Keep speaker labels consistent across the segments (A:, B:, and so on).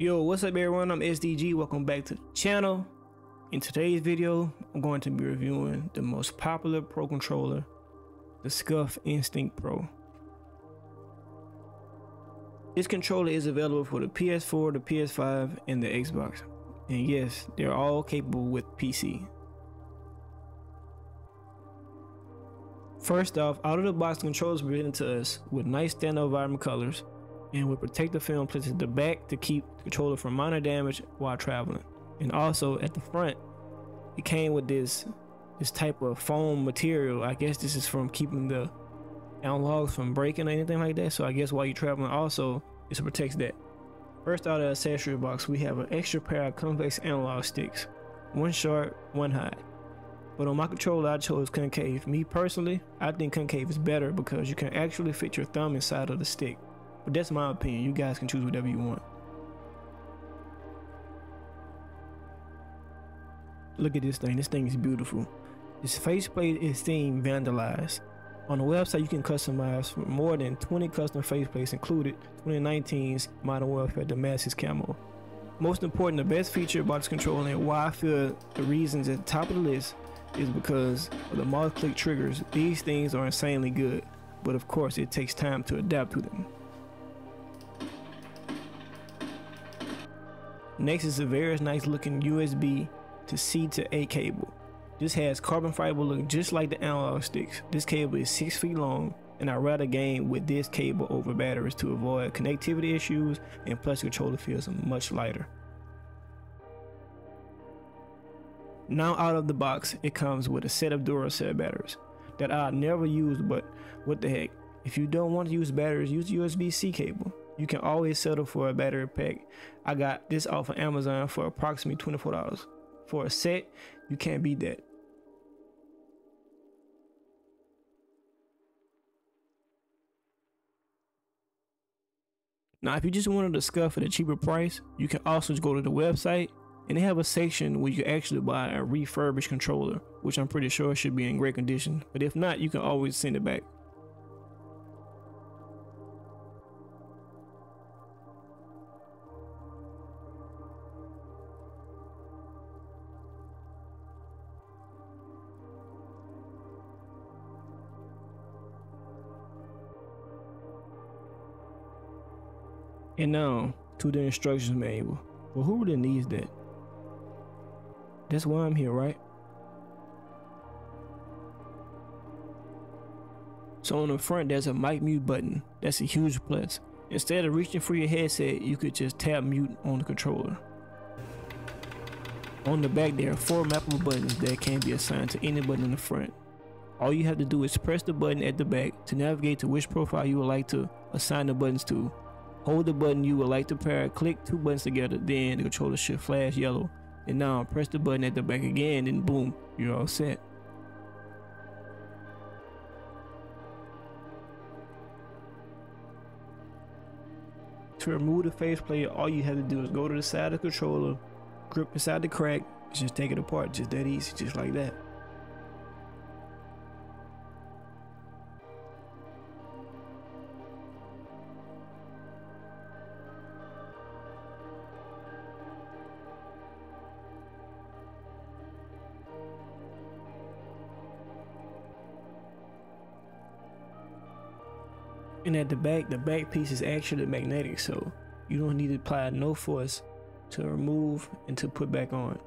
A: Yo, what's up everyone? I'm SDG. Welcome back to the channel. In today's video, I'm going to be reviewing the most popular Pro controller, the SCUF Instinct Pro. This controller is available for the PS4, the PS5, and the Xbox. And yes, they're all capable with PC. First off, out of the box controllers presented to us with nice standard environment colors and with protective film placed at the back to keep the controller from minor damage while traveling. And also at the front, it came with this this type of foam material. I guess this is from keeping the analogs from breaking or anything like that. So I guess while you're traveling also, it protects that. First out of the accessory box, we have an extra pair of convex analog sticks. One short, one high. But on my controller, I chose concave. Me personally, I think concave is better because you can actually fit your thumb inside of the stick. But that's my opinion. You guys can choose whatever you want. Look at this thing. This thing is beautiful. This faceplate is themed vandalized. On the website, you can customize more than 20 custom faceplates, included 2019's Modern Warfare Damascus camo. Most important, the best feature about this controller and why I feel the reasons at the top of the list is because of the mouse click triggers. These things are insanely good, but of course it takes time to adapt to them. Next is a very nice looking USB to C to A cable. This has carbon fiber look just like the analog sticks. This cable is 6 feet long and I rather game with this cable over batteries to avoid connectivity issues and plus the controller feels much lighter. Now out of the box, it comes with a set of Duracell batteries that I never used, but what the heck. If you don't want to use batteries, use USB-C cable. You can always settle for a battery pack. I got this off of Amazon for approximately $24. For a set, you can't beat that. Now, if you just wanted to SCUF at a cheaper price, you can also go to the website and they have a section where you can actually buy a refurbished controller, which I'm pretty sure should be in great condition. But if not, you can always send it back. And now to the instructions manual. Well, who really needs that? That's why I'm here, right? So on the front, there's a mic mute button. That's a huge plus. Instead of reaching for your headset, you could just tap mute on the controller. On the back, there are four mappable buttons that can be assigned to any button in the front. All you have to do is press the button at the back to navigate to which profile you would like to assign the buttons to. Hold the button you would like to pair, click two buttons together, then the controller should flash yellow and now press the button at the back again and boom, you're all set. To remove the faceplate, all you have to do is go to the side of the controller, grip inside the crack, just take it apart, just that easy, just like that. And at the back, the back piece is actually magnetic, so you don't need to apply no force to remove and to put back on.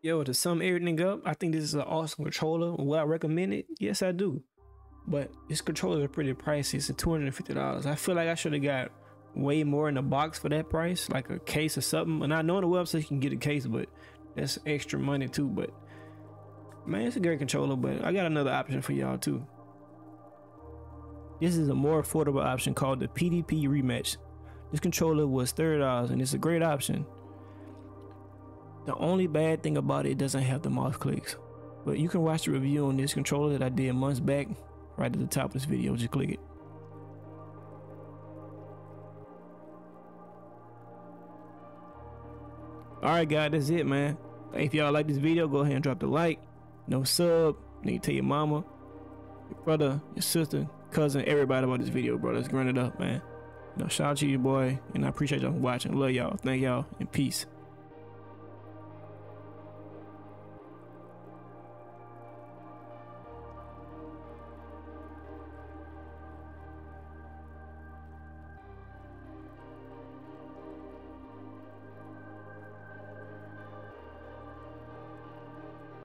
A: Yo, to sum everything up, I think this is an awesome controller. Would I recommend it? Yes, I do. But this controller is pretty pricey. It's $250. I feel like I should have got way more in the box for that price, like a case or something. And I know on the website you can get a case, but that's extra money too. But man, it's a great controller, but I got another option for y'all too. This is a more affordable option called the PDP Rematch. This controller was $30 and it's a great option. The only bad thing about it, it doesn't have the mouse clicks. But you can watch the review on this controller that I did months back, right at the top of this video, just click it. Alright guys, that's it man. If y'all like this video, go ahead and drop the like. No sub. Need to tell your mama, your brother, your sister, cousin, everybody about this video, bro. Let's grind it up, man. No shout out to you, boy. And I appreciate y'all watching. Love y'all. Thank y'all. And peace.